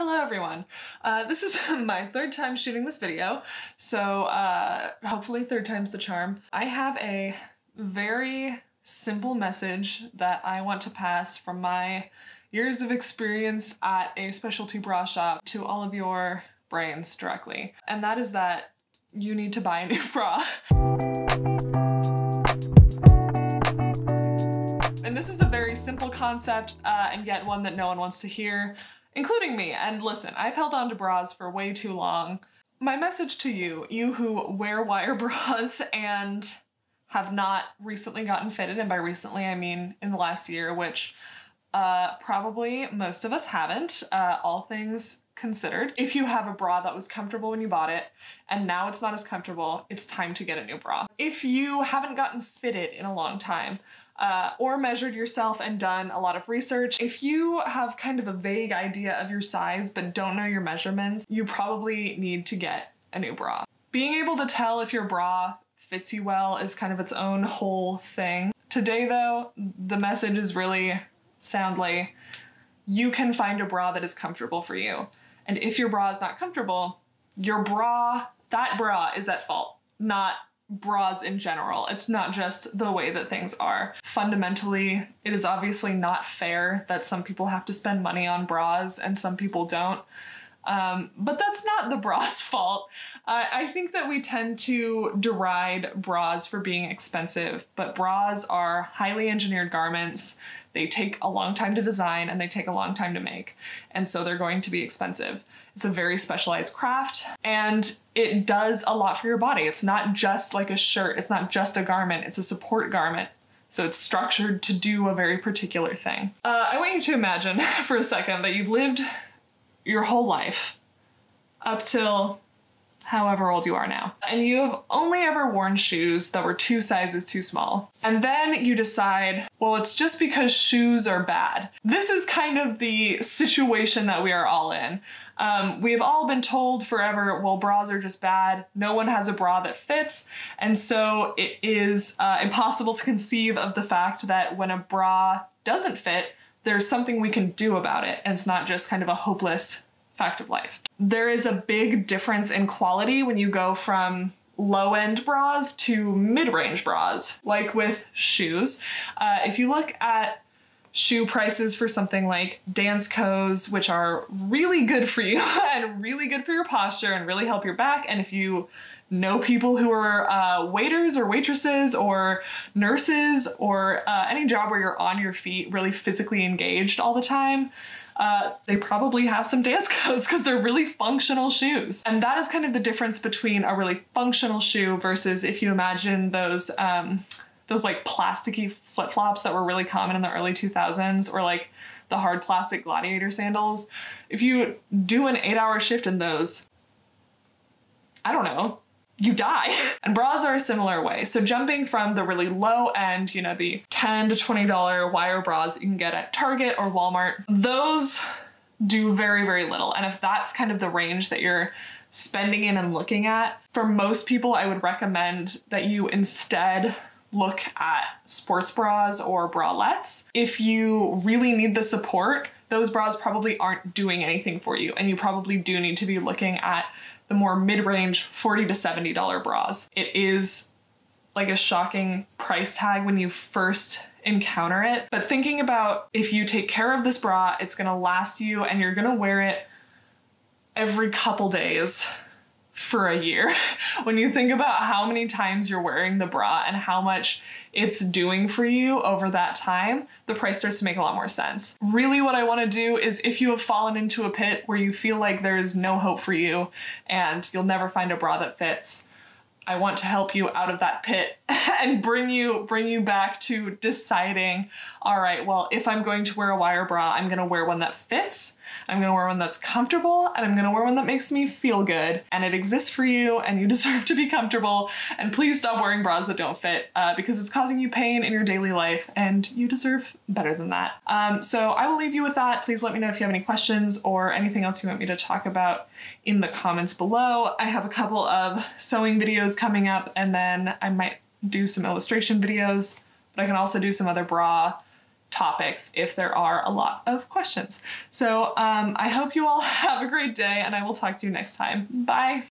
Hello everyone. Uh, this is my third time shooting this video, so uh, hopefully third time's the charm. I have a very simple message that I want to pass from my years of experience at a specialty bra shop to all of your brains directly. And that is that you need to buy a new bra. and this is a very simple concept uh, and yet one that no one wants to hear including me. And listen, I've held on to bras for way too long. My message to you, you who wear wire bras and have not recently gotten fitted, and by recently I mean in the last year, which uh, probably most of us haven't, uh, all things considered. If you have a bra that was comfortable when you bought it and now it's not as comfortable, it's time to get a new bra. If you haven't gotten fitted in a long time, uh, or measured yourself and done a lot of research. If you have kind of a vague idea of your size but don't know your measurements, you probably need to get a new bra. Being able to tell if your bra fits you well is kind of its own whole thing. Today though, the message is really soundly, you can find a bra that is comfortable for you. And if your bra is not comfortable, your bra, that bra is at fault, not bras in general. It's not just the way that things are. Fundamentally, it is obviously not fair that some people have to spend money on bras and some people don't. Um, but that's not the bra's fault. Uh, I think that we tend to deride bras for being expensive, but bras are highly engineered garments. They take a long time to design and they take a long time to make, and so they're going to be expensive. It's a very specialized craft and it does a lot for your body. It's not just like a shirt, it's not just a garment, it's a support garment. So it's structured to do a very particular thing. Uh, I want you to imagine for a second that you've lived your whole life up till however old you are now. And you have only ever worn shoes that were two sizes too small. And then you decide, well, it's just because shoes are bad. This is kind of the situation that we are all in. Um, we've all been told forever, well, bras are just bad. No one has a bra that fits. And so it is uh, impossible to conceive of the fact that when a bra doesn't fit, there's something we can do about it. And it's not just kind of a hopeless fact of life. There is a big difference in quality when you go from low end bras to mid range bras, like with shoes. Uh, if you look at shoe prices for something like Dansko's, which are really good for you and really good for your posture and really help your back. And if you know people who are uh, waiters or waitresses or nurses or uh, any job where you're on your feet, really physically engaged all the time, uh, they probably have some dance Dansko's because they're really functional shoes. And that is kind of the difference between a really functional shoe versus if you imagine those um, those like plasticky flip-flops that were really common in the early 2000s or like the hard plastic gladiator sandals. If you do an eight hour shift in those, I don't know, you die. And bras are a similar way. So jumping from the really low end, you know, the 10 to $20 wire bras that you can get at Target or Walmart, those do very, very little. And if that's kind of the range that you're spending in and looking at, for most people, I would recommend that you instead look at sports bras or bralettes. If you really need the support, those bras probably aren't doing anything for you, and you probably do need to be looking at the more mid-range 40 to $70 bras. It is like a shocking price tag when you first encounter it. But thinking about if you take care of this bra, it's gonna last you and you're gonna wear it every couple days for a year. when you think about how many times you're wearing the bra and how much it's doing for you over that time, the price starts to make a lot more sense. Really, what I want to do is if you have fallen into a pit where you feel like there is no hope for you and you'll never find a bra that fits, I want to help you out of that pit and bring you bring you back to deciding, all right, well, if I'm going to wear a wire bra, I'm going to wear one that fits, I'm going to wear one that's comfortable, and I'm going to wear one that makes me feel good. And it exists for you and you deserve to be comfortable. And please stop wearing bras that don't fit uh, because it's causing you pain in your daily life and you deserve better than that. Um, so I will leave you with that. Please let me know if you have any questions or anything else you want me to talk about in the comments below. I have a couple of sewing videos coming up and then I might do some illustration videos, but I can also do some other bra topics if there are a lot of questions. So um, I hope you all have a great day and I will talk to you next time. Bye.